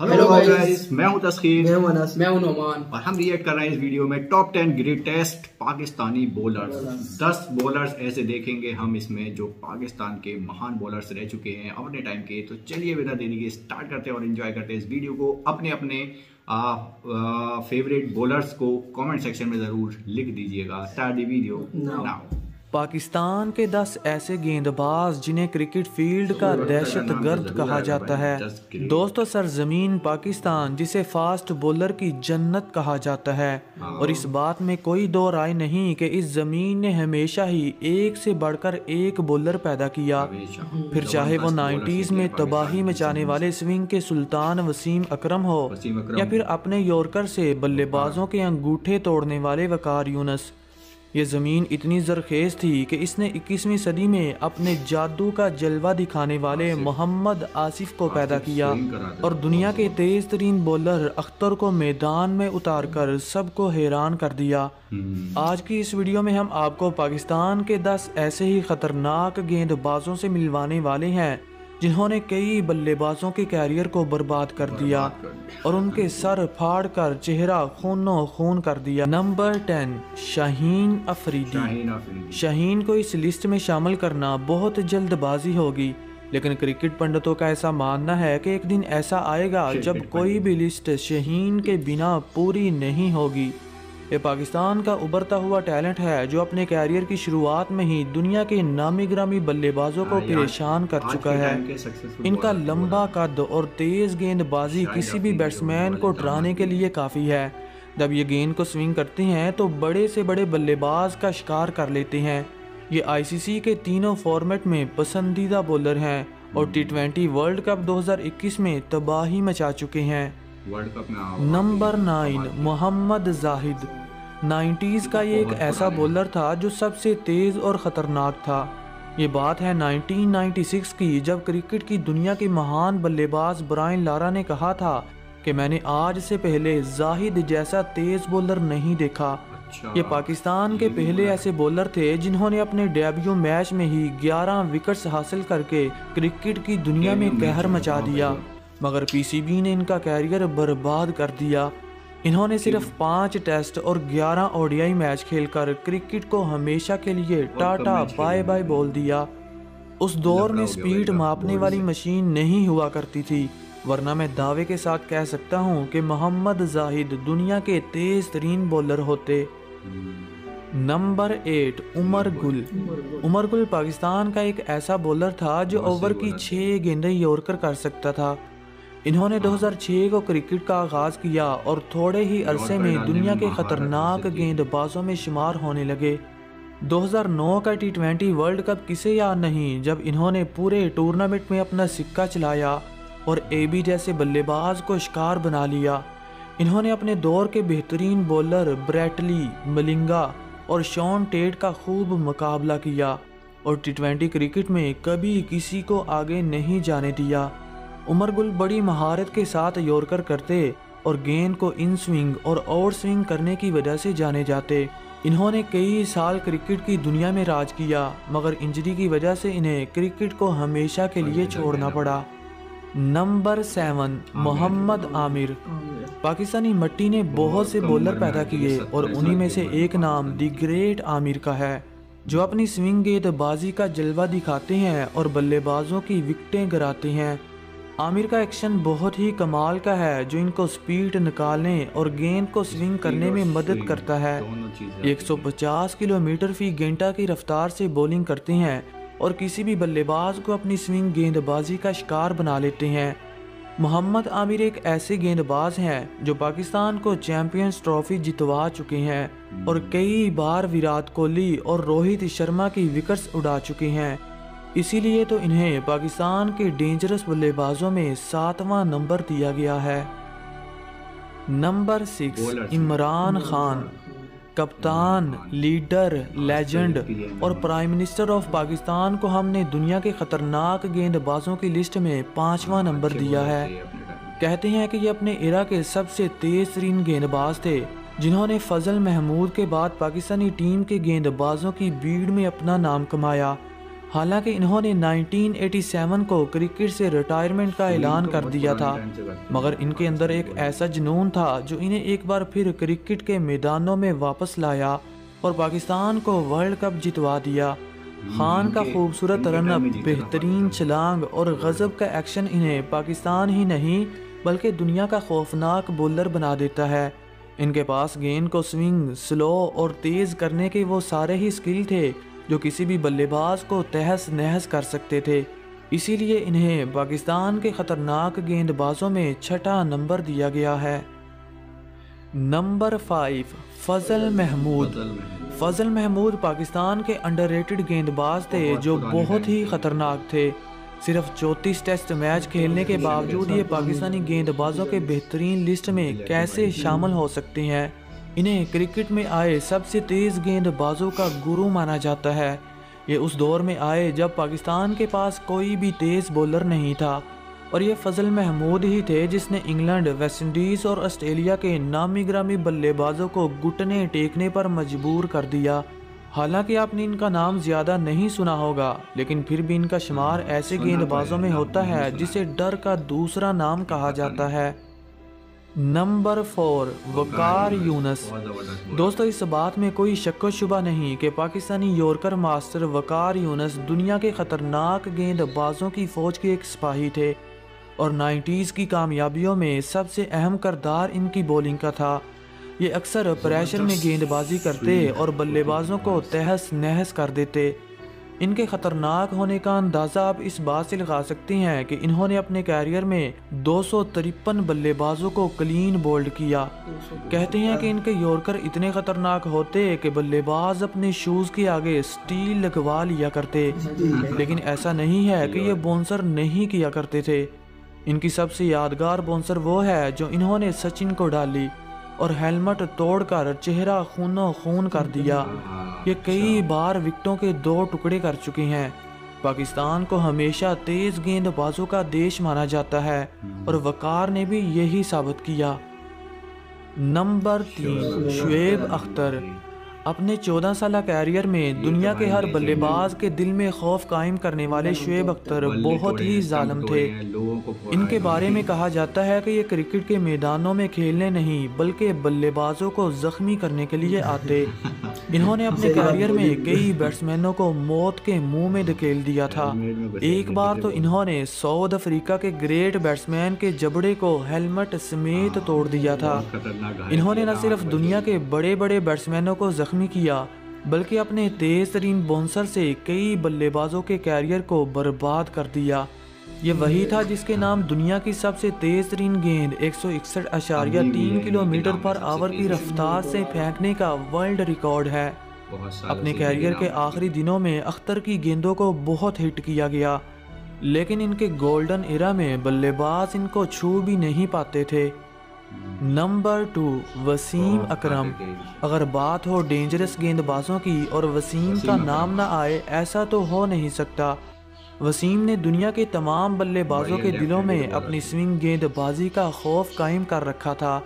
Hello guys मैं हूँ तस्खीर मैं हूँ अनस। मैं हूँ नोमान। और हम रिएक्ट कर रहे हैं इस वीडियो में top ten greatest Pakistani bowlers दस बॉलर्स ऐसे देखेंगे हम इसमें जो पाकिस्तान के महान बॉलर्स रह चुके हैं अपने टाइम के। तो चलिए बिना देरी के स्टार्ट करते हैं और इन्जॉय करते हैं इस वीडियो को। अपने अपने फेवरेट बॉलर्स को कमेंट सेक्शन में ज़रूर लिख दीजिएगा। Start the video now Pakistan के दस ऐसे गेंदबाज जिन्हें क्रिकेट फ़ील्ड का दहशत गर्द कहा जाता है। दोस्तों सरजमीन पाकिस्तान जिसे फास्ट बॉलर की जन्नत कहा जाता है। और इस बात में कोई दो राय नहीं कि इस ज़मीन ने हमेशा ही एक से बढ़कर एक बॉलर पैदा किया। फिर चाहे वो नाइन्टीज में तबाही मचाने वाले स्विंग के सुल्तान वसीम अकरम हो या फिर अपने योरकर से बल्लेबाजों के अंगूठे तोड़ने वाले वकार यूनस। ये ज़मीन इतनी जरखेज़ थी कि इसने 21वीं सदी में अपने जादू का जलवा दिखाने वाले मोहम्मद आसिफ को पैदा किया और दुनिया के तेज़ तरीन बॉलर अख्तर को मैदान में उतार कर सबको हैरान कर दिया। हम्म। आज की इस वीडियो में हम आपको पाकिस्तान के दस ऐसे ही ख़तरनाक गेंदबाजों से मिलवाने वाले हैं। जिन्होंने कई बल्लेबाजों के कैरियर को बर्बाद कर दिया और उनके सर फाड़ कर चेहरा खूनो खून कर दिया। नंबर टेन शाहीन अफरीदी शाहीन को इस लिस्ट में शामिल करना बहुत जल्दबाजी होगी लेकिन क्रिकेट पंडितों का ऐसा मानना है कि एक दिन ऐसा आएगा जब कोई भी लिस्ट शहीन के बिना पूरी नहीं होगी। ये पाकिस्तान का उभरता हुआ टैलेंट है जो अपने कैरियर की शुरुआत में ही दुनिया के नामी ग्रामी बल्लेबाजों को हाँ, परेशान कर चुका है। इनका लंबा कद और तेज गेंदबाजी किसी भी बैट्समैन को डराने के लिए काफ़ी है। जब ये गेंद को स्विंग करते हैं तो बड़े से बड़े बल्लेबाज का शिकार कर लेते हैं। ये आईसीसी के तीनों फॉर्मेट में पसंदीदा बॉलर हैं और टी वर्ल्ड कप 2021 में तबाही मचा चुके हैं। वर्ल्ड कप में number nine Mohammad Zahid nineties का ये एक ऐसा बॉलर था जो सबसे तेज़ और ख़तरनाक था। ये बात है 1996 की जब क्रिकेट की दुनिया के महान बल्लेबाज ब्रायन लारा ने कहा था कि मैंने आज से पहले जाहिद जैसा तेज़ बॉलर नहीं देखा। अच्छा। ये पाकिस्तान के पहले ऐसे बॉलर थे जिन्होंने अपने डेब्यू मैच में ही 11 विकेट्स हासिल करके क्रिकेट की दुनिया में कहर मचा दिया। मगर पीसीबी ने इनका कैरियर बर्बाद कर दिया। इन्होंने सिर्फ़ पाँच टेस्ट और ग्यारह ओडियाई मैच खेलकर क्रिकेट को हमेशा के लिए टाटा बाय बाय बोल दिया। उस दौर में स्पीड मापने वाली मशीन नहीं हुआ करती थी वरना मैं दावे के साथ कह सकता हूँ कि मोहम्मद जाहिद दुनिया के तेज तरीन बॉलर होते। Number eight Umar Gul. उमर गुल। पाकिस्तान का एक ऐसा बॉलर था जो ओवर की छः गेंदें योरकर कर सकता था। इन्होंने 2006 को क्रिकेट का आगाज़ किया और थोड़े ही अरसे में दुनिया के ख़तरनाक गेंदबाजों में शुमार होने लगे। 2009 का टी ट्वेंटी वर्ल्ड कप किसे याद नहीं जब इन्होंने पूरे टूर्नामेंट में अपना सिक्का चलाया और ए बी जैसे बल्लेबाज को शिकार बना लिया। इन्होंने अपने दौर के बेहतरीन बॉलर ब्रैटली मलिंगा और शॉन टेट का खूब मुकाबला किया और टी ट्वेंटी क्रिकेट में कभी किसी को आगे नहीं जाने दिया। उमर गुल बड़ी महारत के साथ योरकर करते और गेंद को इन स्विंग और आउट स्विंग करने की वजह से जाने जाते। इन्होंने कई साल क्रिकेट की दुनिया में राज किया, मगर इंजरी की वजह से इन्हें क्रिकेट को हमेशा के लिए छोड़ना पड़ा। Number seven, Mohammad Amir. Pakistani मट्टी ने बहुत से बॉलर पैदा किए और उन्हीं में से एक नाम दी ग्रेट आमिर का है, जो अपनी स्विंग गेंदबाजी का जलवा दिखाते हैं और बल्लेबाजों की विकटें गिराते हैं। आमिर का एक्शन बहुत ही कमाल का है, जो इनको स्पीड निकालने और गेंद को स्विंग करने में मदद करता है। 150 किलोमीटर फ़ी घंटा की रफ्तार से बॉलिंग करते हैं और किसी भी बल्लेबाज को अपनी स्विंग गेंदबाजी का शिकार बना लेते हैं। मोहम्मद आमिर एक ऐसे गेंदबाज हैं, जो पाकिस्तान को चैंपियंस ट्रॉफी जितवा चुके हैं और कई बार विराट कोहली और रोहित शर्मा की विकेट्स उड़ा चुके हैं। इसीलिए तो इन्हें पाकिस्तान के डेंजरस बल्लेबाजों में सातवां नंबर दिया गया है। नंबर सिक्स इमरान खान कप्तान लीडर लेजेंड और प्राइम मिनिस्टर ऑफ़ पाकिस्तान को हमने दुनिया के खतरनाक गेंदबाजों की लिस्ट में पांचवा नंबर दिया है। कहते हैं कि ये अपने इरा के सबसे तेज तरीन गेंदबाज थे जिन्होंने फजल महमूद के बाद पाकिस्तानी टीम के गेंदबाजों की भीड़ में अपना नाम कमाया। हालाँकि इन्होंने 1987 को क्रिकेट से रिटायरमेंट का ऐलान तो कर दिया था। मगर इनके अंदर एक ऐसा जुनून था जो इन्हें एक बार फिर क्रिकेट के मैदानों में वापस लाया और पाकिस्तान को वर्ल्ड कप जितवा दिया। खान का खूबसूरत रनअप बेहतरीन छलांग और गज़ब का एक्शन इन्हें पाकिस्तान ही नहीं बल्कि दुनिया का खौफनाक बॉलर बना देता है। इनके पास गेंद को स्विंग स्लो और तेज़ करने के वो सारे ही स्किल थे जो किसी भी बल्लेबाज को तहस नहस कर सकते थे। इसीलिए इन्हें पाकिस्तान के ख़तरनाक गेंदबाजों में छठा नंबर दिया गया है। Number five Fazal Mahmood. फजल महमूद। पाकिस्तान के अंडररेटेड गेंदबाज थे जो बहुत ही ख़तरनाक थे। सिर्फ़ चौंतीस टेस्ट मैच खेलने के बावजूद ये पाकिस्तानी गेंदबाजों के बेहतरीन लिस्ट में कैसे शामिल हो सकते हैं? इन्हें क्रिकेट में आए सबसे तेज़ गेंदबाजों का गुरु माना जाता है। ये उस दौर में आए जब पाकिस्तान के पास कोई भी तेज़ बॉलर नहीं था और ये फजल महमूद ही थे जिसने इंग्लैंड वेस्टइंडीज़ और ऑस्ट्रेलिया के नामी ग्रामी बल्लेबाजों को घुटने टेकने पर मजबूर कर दिया। हालाँकि आपने इनका नाम ज़्यादा नहीं सुना होगा लेकिन फिर भी इनका शुमार ऐसे तो गेंदबाजों में होता है जिसे डर का दूसरा नाम कहा जाता है। Number four, Waqar Younis. दोस्तों, इस बात में कोई शक शुबा नहीं कि पाकिस्तानी यॉर्कर मास्टर वकार यूनस दुनिया के ख़तरनाक गेंदबाजों की फ़ौज के एक सिपाही थे और 90s की कामयाबियों में सबसे अहम करदार इनकी बॉलिंग का था। ये अक्सर प्रेशर में गेंदबाजी करते और बल्लेबाजों को तहस नहस कर देते। इनके ख़तरनाक होने का अंदाज़ा आप इस बात से लगा सकते हैं कि इन्होंने अपने कैरियर में दो सौ तिरपन बल्लेबाजों को क्लीन बोल्ड किया। कहते हैं कि इनके यॉर्कर इतने ख़तरनाक होते कि बल्लेबाज अपने शूज़ के आगे स्टील लगवा लिया करते। लेकिन ऐसा नहीं है कि ये बोंसर नहीं किया करते थे। इनकी सबसे यादगार बोंसर वो है जो इन्होंने सचिन को डाली और हेलमेट तोड़कर चेहरा खूनो खून कर दिया। ये कई बार विकटों के दो टुकड़े कर चुके हैं। पाकिस्तान को हमेशा तेज गेंदबाजों का देश माना जाता है और वकार ने भी यही साबित किया। नंबर तीन शुएब अख्तर। अपने 14 साल कैरियर में दुनिया के हर बल्लेबाज के दिल में खौफ कायम करने वाले शुएब अख्तर बहुत ही जालम थे। इनके बारे में कहा जाता है कि ये क्रिकेट के मैदानों में खेलने नहीं, बल्कि बल्लेबाजों को जख्मी करने के लिए आते। इन्होंने अपने कैरियर में कई बैट्समैनों को मौत के मुँह में धकेल दिया था। एक बार तो इन्होंने साउथ अफ्रीका के ग्रेट बैट्समैन के जबड़े को हेलमेट समेत तोड़ दिया था। इन्होंने न सिर्फ़ दुनिया के बड़े बड़े बैट्समैनों को जख्मी जख्मी किया बल्कि अपने तेज तरीन बोनसर से कई बल्लेबाजों के कैरियर को बर्बाद कर दिया। ये वही था जिसके नाम दुनिया की सबसे तेज तरीन गेंद एक सौ इकसठ अशारिया तीन किलोमीटर पर आवर की रफ्तार से फेंकने का वर्ल्ड रिकॉर्ड है। अपने कैरियर के आखिरी दिनों में अख्तर की गेंदों को बहुत हिट किया गया। लेकिन इनके गोल्डन इरा में बल्लेबाज इनको छू भी नहीं पाते थे। नंबर टू वसीम अकरम अगर बात हो डेंजरस गेंदबाजों की और वसीम का नाम ना आए ऐसा तो हो नहीं सकता। वसीम ने दुनिया के तमाम बल्लेबाजों के दिलों में अपनी स्विंग गेंदबाजी का खौफ कायम कर रखा था।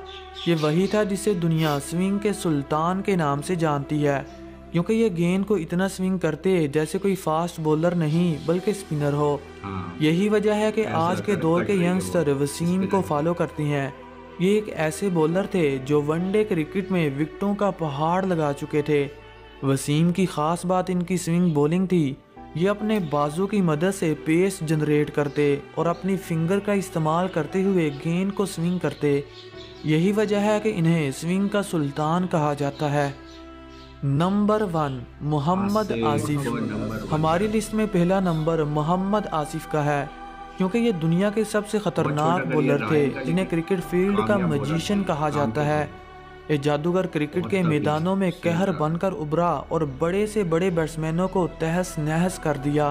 ये वही था जिसे दुनिया स्विंग के सुल्तान के नाम से जानती है। क्योंकि ये गेंद को इतना स्विंग करते जैसे कोई फास्ट बॉलर नहीं बल्कि स्पिनर हो। हाँ। यही वजह है कि आज के दौर के यंगस्टर वसीम को फॉलो करती हैं। ये एक ऐसे बॉलर थे जो वनडे क्रिकेट में विकटों का पहाड़ लगा चुके थे। वसीम की ख़ास बात इनकी स्विंग बॉलिंग थी। ये अपने बाजू की मदद से पेस जनरेट करते और अपनी फिंगर का इस्तेमाल करते हुए गेंद को स्विंग करते। यही वजह है कि इन्हें स्विंग का सुल्तान कहा जाता है। Number one Mohammad Asif. हमारी लिस्ट में पहला नंबर मोहम्मद आसिफ का है। क्योंकि ये दुनिया के सबसे ख़तरनाक बॉलर थे जिन्हें क्रिकेट फ़ील्ड का मजिशियन कहा जाता है। ये जादूगर क्रिकेट के मैदानों में कहर बनकर उभरा और बड़े से बड़े बैट्समैनों को तहस नहस कर दिया।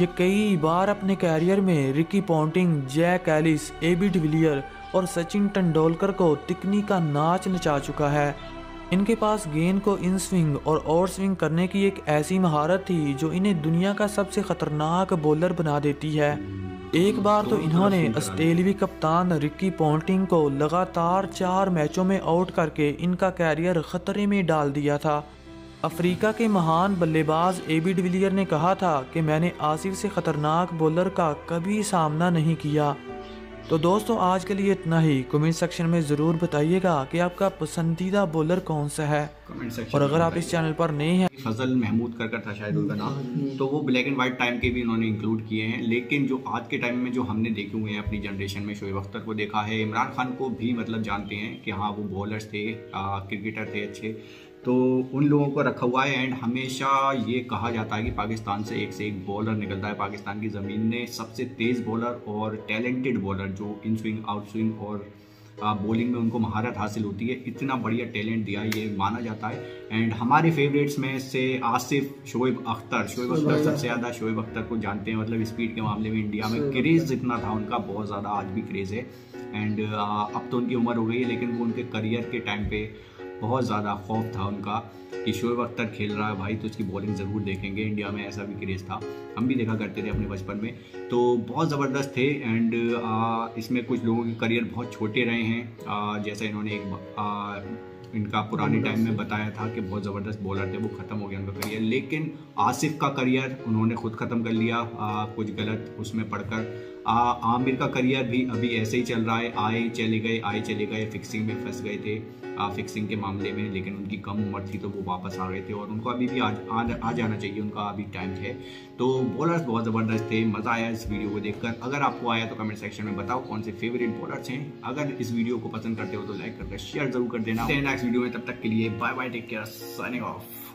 ये कई बार अपने कैरियर में Ricky Ponting Jacques Kallis A B de Villiers और सचिन तेंदुलकर को तिकनी का नाच नचा चुका है। इनके पास गेंद को इन स्विंग और आउट स्विंग करने की एक ऐसी महारत थी जो इन्हें दुनिया का सबसे ख़तरनाक बॉलर बना देती है। एक बार तो इन्होंने ऑस्ट्रेलवी कप्तान रिकी पोंटिंग को लगातार चार मैचों में आउट करके इनका कैरियर खतरे में डाल दिया था। अफ्रीका के महान बल्लेबाज ए बी डिविलियर ने कहा था कि मैंने आसिफ से ख़तरनाक बॉलर का कभी सामना नहीं किया। तो दोस्तों आज के लिए इतना ही। कमेंट सेक्शन में ज़रूर बताइएगा कि आपका पसंदीदा बॉलर कौन सा है। और अगर आप इस चैनल पर नए हैं फजल महमूद कर कर था शायद उनका नाम। तो वो ब्लैक एंड व्हाइट टाइम के भी उन्होंने इंक्लूड किए हैं। लेकिन जो आज के टाइम में जो हमने देखे हुए हैं अपनी जनरेशन में शोएब अख्तर को देखा है इमरान खान को भी मतलब जानते हैं कि हाँ वो बॉलर्स थे क्रिकेटर थे अच्छे। तो उन लोगों को रखा हुआ है एंड हमेशा ये कहा जाता है कि पाकिस्तान से एक से एक बॉलर निकलता है। पाकिस्तान की ज़मीन ने सबसे तेज़ बॉलर और टैलेंटेड बॉलर जो इन स्विंग आउट स्विंग और बॉलिंग में उनको महारत हासिल होती है। इतना बढ़िया टैलेंट दिया ये माना जाता है। एंड हमारे फेवरेट्स में से आसिफ शोएब अख्तर। शोएब अख्तर सबसे ज़्यादा शोएब अख्तर को जानते हैं। मतलब स्पीड के मामले में इंडिया में क्रेज़ जितना था उनका बहुत ज़्यादा आज भी क्रेज़ है। एंड अब तो उनकी उम्र हो गई है लेकिन वो उनके करियर के टाइम पे बहुत ज़्यादा खौफ था उनका कि शोएब अख्तर खेल रहा है भाई तो उसकी बॉलिंग ज़रूर देखेंगे। इंडिया में ऐसा भी क्रेज़ था। हम भी देखा करते थे अपने बचपन में। तो बहुत ज़बरदस्त थे एंड इसमें कुछ लोगों के करियर बहुत छोटे रहे हैं। जैसा इन्होंने एक आ, इनका पुराने टाइम में बताया था कि बहुत ज़बरदस्त बॉलर थे वो ख़त्म हो गया उनका करियर लेकिन आसिफ का करियर उन्होंने खुद ख़त्म कर लिया। आ, कुछ गलत उसमें पढ़कर आमिर का करियर भी अभी ऐसे ही चल रहा है। आए चले गए आए चले गए फिक्सिंग में फंस गए थे आ, फिक्सिंग के मामले में लेकिन उनकी कम उम्र थी तो वो वापस आ गए थे और उनको अभी भी आज आ, आ जाना चाहिए उनका अभी टाइम है। तो बॉलर्स बहुत ज़बरदस्त थे मज़ा आया इस वीडियो को देखकर। अगर आपको आया तो कमेंट सेक्शन में बताओ कौन से फेवरेट बॉलर्स हैं। अगर इस वीडियो को पसंद करते हो तो लाइक करके शेयर ज़रूर कर देना। नेक्स्ट वीडियो में तब तक के लिए bye bye take care signing off